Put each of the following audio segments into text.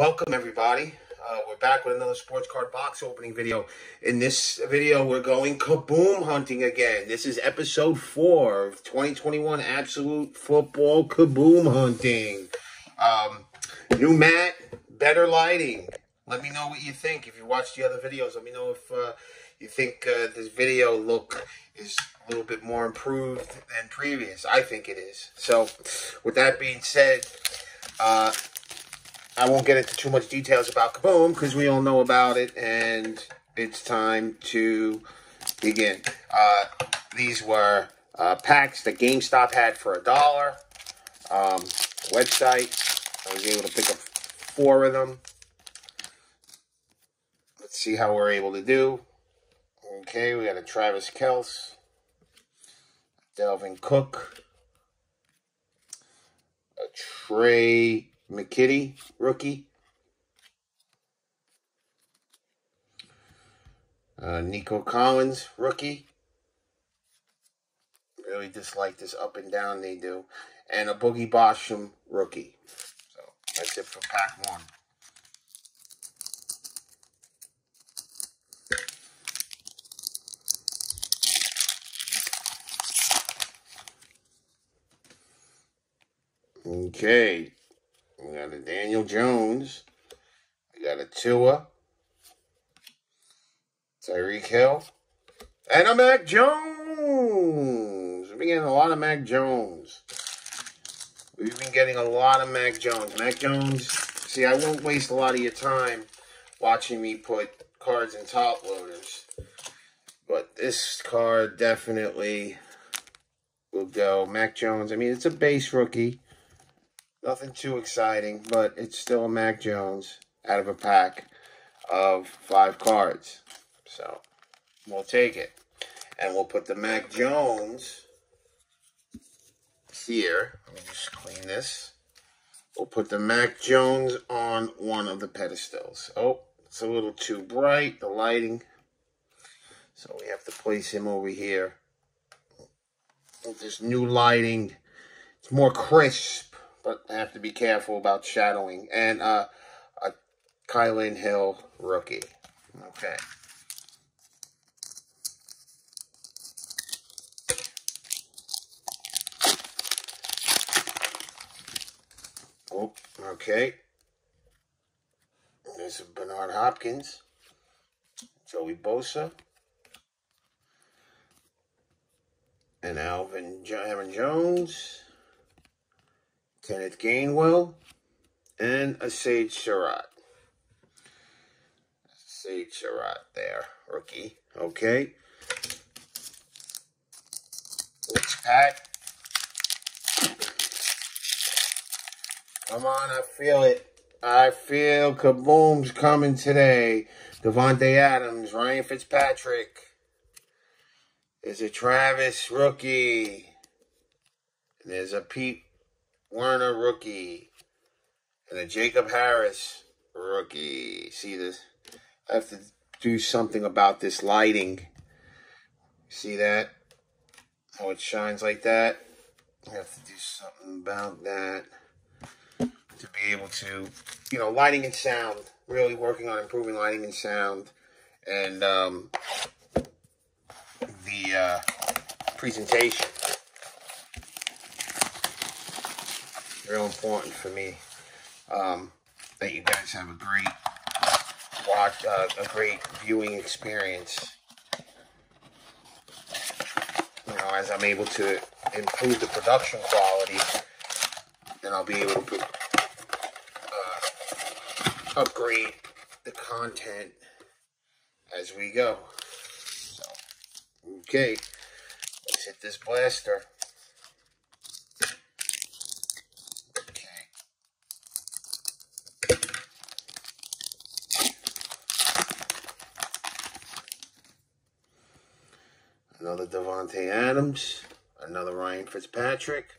Welcome everybody. Uh, we're back with another sports card box opening video. In this video, we're going kaboom hunting again. This is episode four of 2021 Absolute Football Kaboom Hunting. Um, new mat, better lighting. Let me know what you think. If you watched the other videos, let me know if uh, you think uh, this video look is a little bit more improved than previous. I think it is. So, with that being said, uh, I won't get into too much details about Kaboom because we all know about it, and it's time to begin. Uh, these were uh, packs that GameStop had for a dollar. Um, website, I was able to pick up four of them. Let's see how we're able to do. Okay, we got a Travis Kelce, Dalvin Cook, a Trey McKitty, rookie. Uh, Nico Collins, rookie. Really dislike this up and down they do. And a Boogie Basham, rookie. So that's it for pack one. Okay, we got a Daniel Jones. We got a Tua. Tyreek Hill. And a Mac Jones. Been getting a lot of Mac Jones. We've been getting a lot of Mac Jones. Mac Jones, see, I won't waste a lot of your time watching me put cards in top loaders. But this card definitely will go. Mac Jones, I mean, it's a base rookie. Nothing too exciting, but it's still a Mac Jones out of a pack of five cards. So we'll take it. And we'll put the Mac Jones here. Let me just clean this. We'll put the Mac Jones on one of the pedestals. Oh, it's a little too bright, the lighting. So we have to place him over here. With this new lighting, it's more crisp but I have to be careful about shadowing. And uh, a Kylin Hill rookie. Okay. Oh, okay. There's Bernard Hopkins. Joey Bosa. And Alvin Aaron Jones. Kenneth Gainwell, and a Sage Surratt. Sage Surratt there, rookie. Okay. Next pack. Come on, I feel it. I feel Kaboom's coming today. Davante Adams, Ryan Fitzpatrick. There's a Travis rookie. There's a Pete Werner rookie. And a Jacob Harris rookie. See this? I have to do something about this lighting. See that? How it shines like that? I have to do something about that to be able to, you know, lighting and sound. Really working on improving lighting and sound. And um, the uh, presentation. Real important for me um, that you guys have a great watch, uh, a great viewing experience. You know, as I'm able to improve the production quality, then I'll be able to uh, upgrade the content as we go. So, okay, let's hit this blaster. Davante Adams. Another Ryan Fitzpatrick.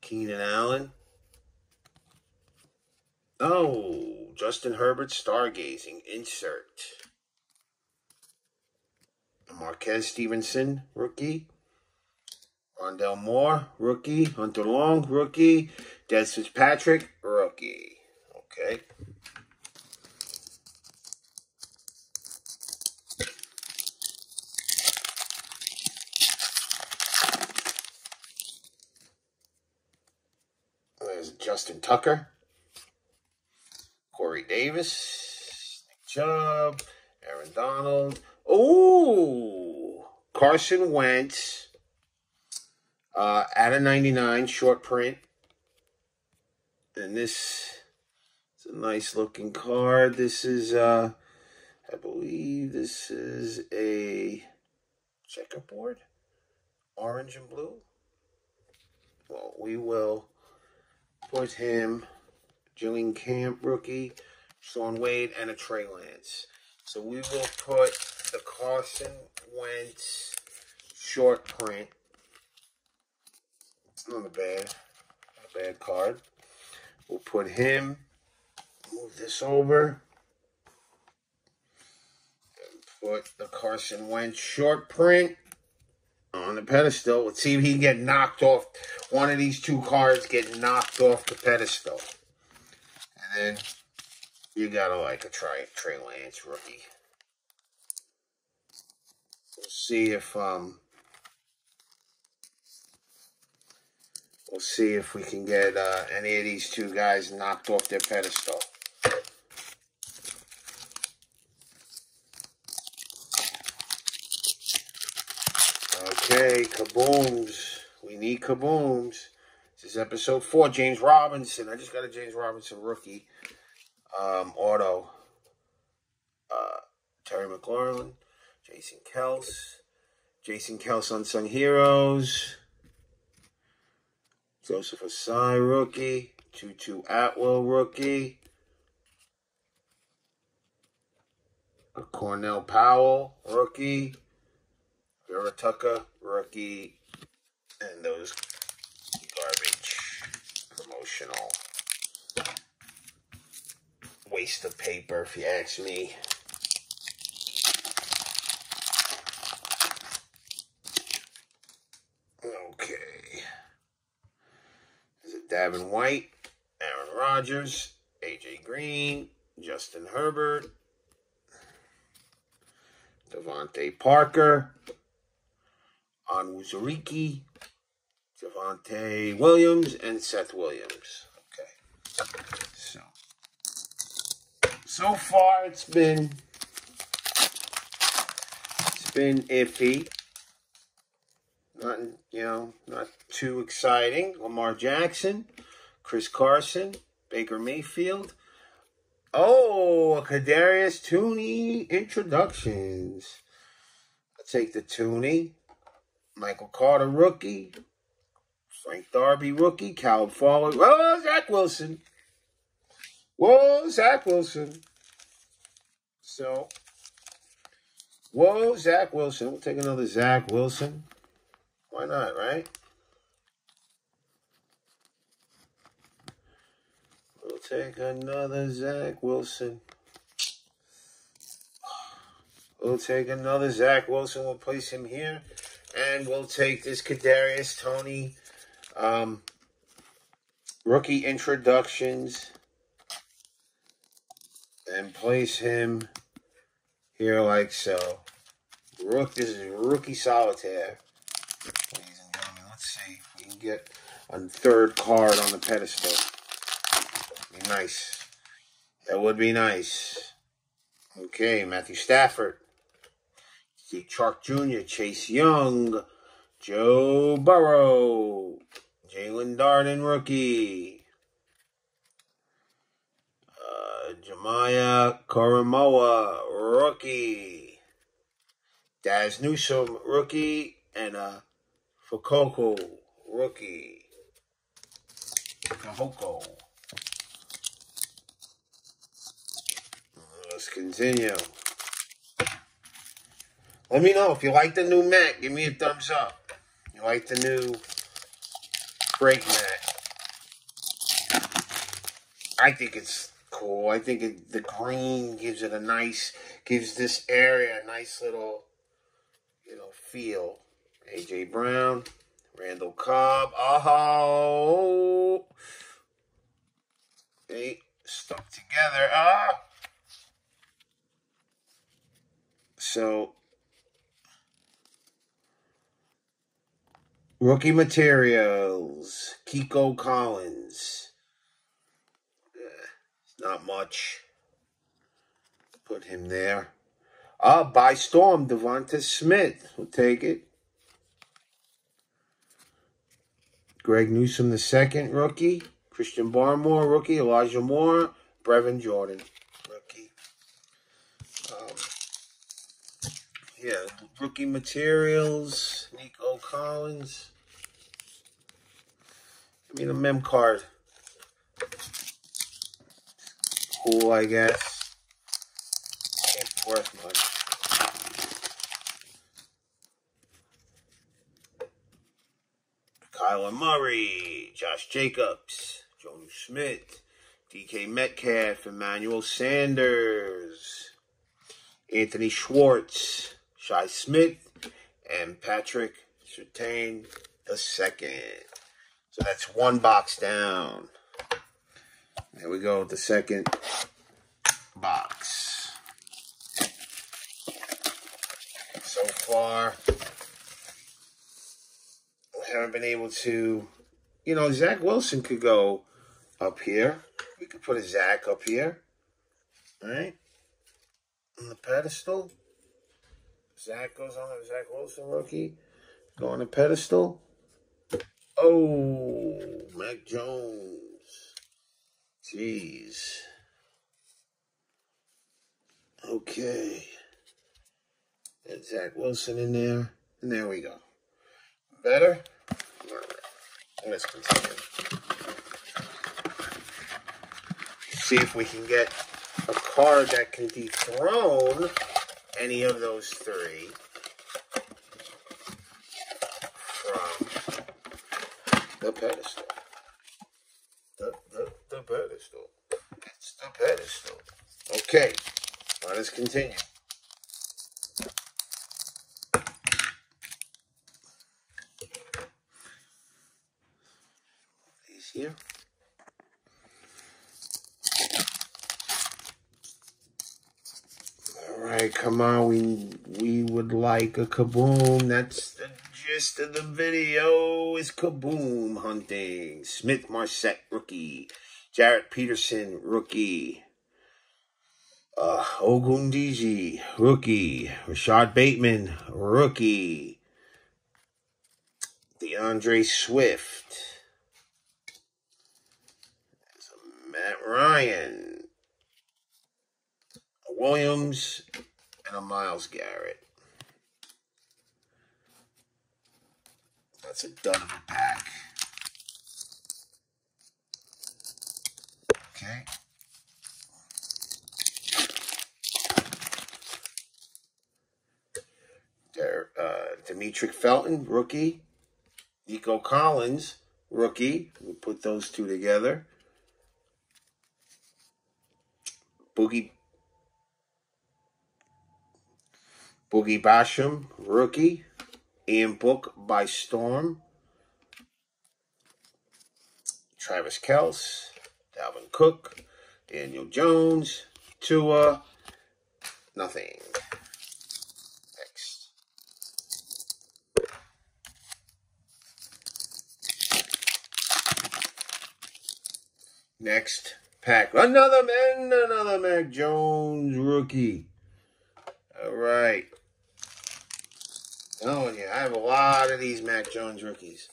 Keenan Allen. Oh, Justin Herbert stargazing. Insert. Marquez Stevenson, rookie. Rondale Moore, rookie. Hunter Long, rookie. Dez Fitzpatrick, rookie. Okay. There's Justin Tucker, Corey Davis, Nick Chubb, Aaron Donald. Ooh, Carson Wentz. Uh, at a 99 short print. And this is a nice looking card. This is, uh, I believe this is a checkerboard, orange and blue. Well, we will put him, Jalen Camp rookie, Shaun Wade, and a Trey Lance. So we will put the Carson Wentz short print. Not a bad, not a bad card. We'll put him, move this over, and put the Carson Wentz short print on the pedestal. Let's see if he can get knocked off. One of these two cards get knocked off the pedestal. And then you gotta like a Trey, Trey Lance rookie. We'll see if um we'll see if we can get uh, any of these two guys knocked off their pedestal. Okay, kabooms. We need kabooms. This is episode four. James Robinson. I just got a James Robinson rookie um, auto. Uh, Terry McLaurin, Jason Kelce, Jason Kelce Unsung Heroes, Joseph Ossai rookie, Tutu Atwell rookie, a Cornell Powell rookie, Vera Tucker rookie, and those garbage promotional waste of paper, if you ask me. Okay. Is it Davin White, Aaron Rodgers, AJ Green, Justin Herbert, DeVante Parker, Onwuzurike, Javonte Williams, and Seth Williams. Okay. So, so far it's been it's been iffy. Not you know, not too exciting. Lamar Jackson, Chris Carson, Baker Mayfield. Oh, a Kadarius Toney introductions. I'll take the Toney. Michael Carter rookie. Frank Darby rookie. Cal Fowler. Oh, Zach Wilson. Whoa, Zach Wilson. So, whoa, Zach Wilson. We'll take another Zach Wilson. Why not, right? We'll take another Zach Wilson. We'll take another Zach Wilson. We'll place him here. And we'll take this Kadarius Toney um, rookie introductions and place him here like so. Rook, this is rookie solitaire. Ladies and gentlemen, let's see if we can get a third card on the pedestal. Be nice. That would be nice. Okay, Matthew Stafford. Chark Jr., Chase Young, Joe Burrow, Jaelon Darden rookie, uh, Jemiah rookie, Dazz Newsome rookie, and uh, Fukoko rookie. Fukoko. Let's continue. Let me know if you like the new mat. Give me a thumbs up. You like the new break mat. I think it's cool. I think it, the green gives it a nice, gives this area a nice little, you know, feel. AJ Brown, Randall Cobb. Oh, hey, stuck together. Ah! So, rookie materials. Nico Collins. Eh, not much. Put him there. Ah, by storm, Devonta Smith. We'll take it. Greg Newsom, the second rookie. Christian Barmore rookie. Elijah Moore. Brevin Jordan rookie. Um, yeah, rookie materials. Nico Collins. Give me the mem card. Cool, I guess. Can't be worth much. Kyler Murray, Josh Jacobs, Jonnu Smith, DK Metcalf, Emmanuel Sanders, Anthony Schwartz, Shi Smith, and Patrick Surtain the second. So that's one box down. There we go, with the second box. So far, we haven't been able to, you know, Zach Wilson could go up here. We could put a Zach up here, right? On the pedestal. Zach goes on a Zach Wilson rookie. Go on the pedestal. Oh, Mac Jones. Jeez. Okay. Got Zach Wilson in there. And there we go. Better? Let's continue. See if we can get a card that can dethrone any of those three from the pedestal. The, the, the pedestal. It's the pedestal. Okay, let us continue. These here. All right, come on. We we would like a kaboom. That's the gist of the video. Is kaboom hunting. Smith Marsette rookie. Jaret Patterson rookie. Uh, Ogundeji rookie. Rashod Bateman rookie. D'Andre Swift. Matt Ryan. Williams and a Myles Garrett. That's a dud of a pack. Okay. There, uh, Demetric Felton, rookie. Nico Collins, rookie. We'll put those two together. Boogie Boogie Basham, rookie. Ian Book by Storm. Travis Kelce, Dalvin Cook, Daniel Jones, Tua, nothing. Next. Next pack. Another man, another Mac Jones rookie. All right. Oh, Telling you, I have a lot of these Mac Jones rookies.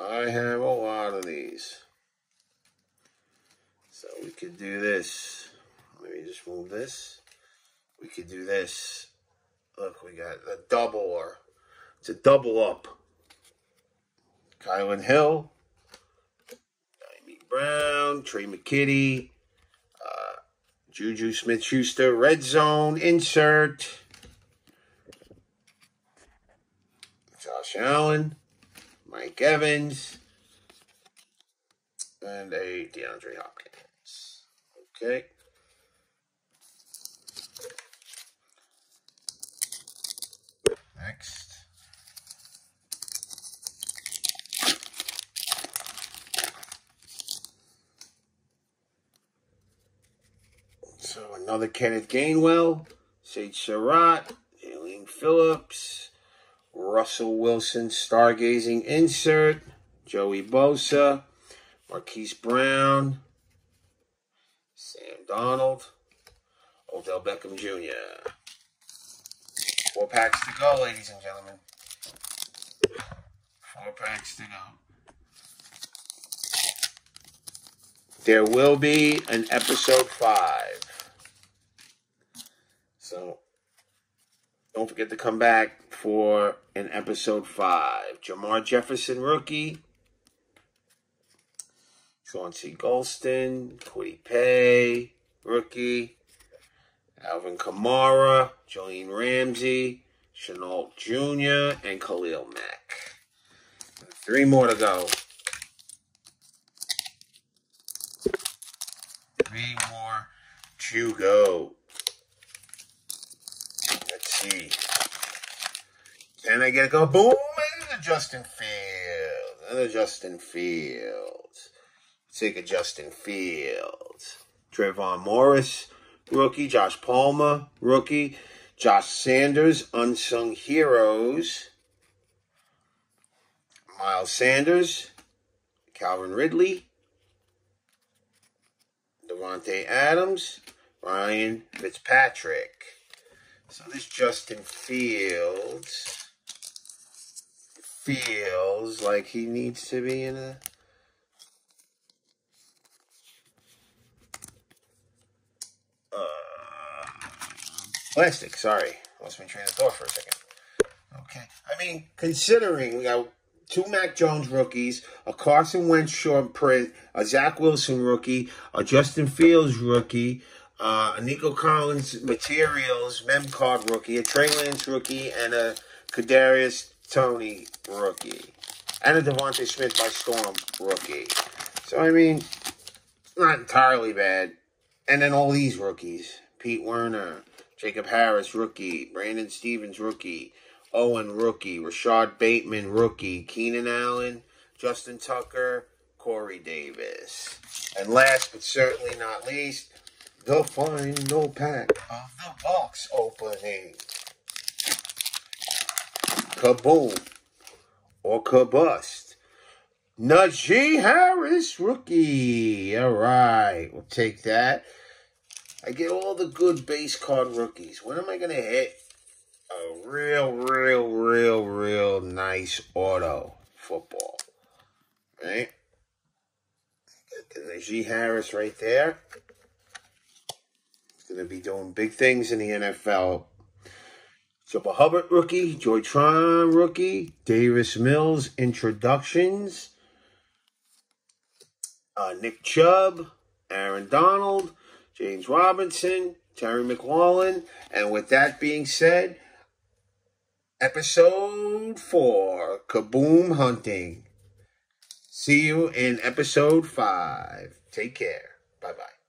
I have a lot of these. So we could do this. Let me just move this. We could do this. Look, we got a double or it's a double up. Kylin Hill, Amy Brown, Trey McKitty, Juju Smith Schuster, Red Zone insert. Josh Allen, Mike Evans, and a DeAndre Hopkins. Okay. Next. So another Kenneth Gainwell, Sage Surratt, Aileen Phillips, Russell Wilson stargazing insert, Joey Bosa, Marquise Brown, Sam Darnold, Odell Beckham Jr. Four packs to go, ladies and gentlemen. Four packs to go. There will be an episode five. So don't forget to come back for an episode five. Jermar Jefferson rookie. Chauncey Golston, Kwity Paye, rookie. Alvin Kamara, Jalen Ramsey, Shenault Jr., and Khalil Mack. Three more to go. Three more to go. See. Can I get a go? Boom! And Justin Fields. And a Justin Fields. take a Justin Fields. Trayvon Morris, rookie. Josh Palmer, rookie. Josh Sanders, Unsung Heroes. Miles Sanders, Calvin Ridley, Davante Adams, Ryan Fitzpatrick. So this Justin Fields feels like he needs to be in a uh, plastic. Sorry, lost my train of thought for a second. Okay, I mean, considering we got two Mac Jones rookies, a Carson Wentz short print, a Zach Wilson rookie, a Justin Fields rookie, uh, a Nico Collins materials mem card rookie, a Trey Lance rookie, and a Kadarius Toney rookie, and a DeVonta Smith by Storm rookie. So I mean, not entirely bad. And then all these rookies: Pete Werner, Jacob Harris rookie, Brandon Stevens rookie. Owen, rookie. Rashod Bateman, rookie. Keenan Allen, Justin Tucker, Corey Davis. And last but certainly not least, the final pack of the box opening. Kaboom or kabust. Najee Harris, rookie. All right, we'll take that. I get all the good base card rookies. When am I going to hit a real, real, real, real nice auto football. Right? Got the Najee Harris right there. Going to be doing big things in the NFL. Chuba Hubbard rookie, Joy Tron rookie, Davis Mills introductions, uh, Nick Chubb, Aaron Donald, James Robinson, Terry McLaurin. And with that being said, episode four Kaboom Hunting. See you in episode five. Take care. Bye bye.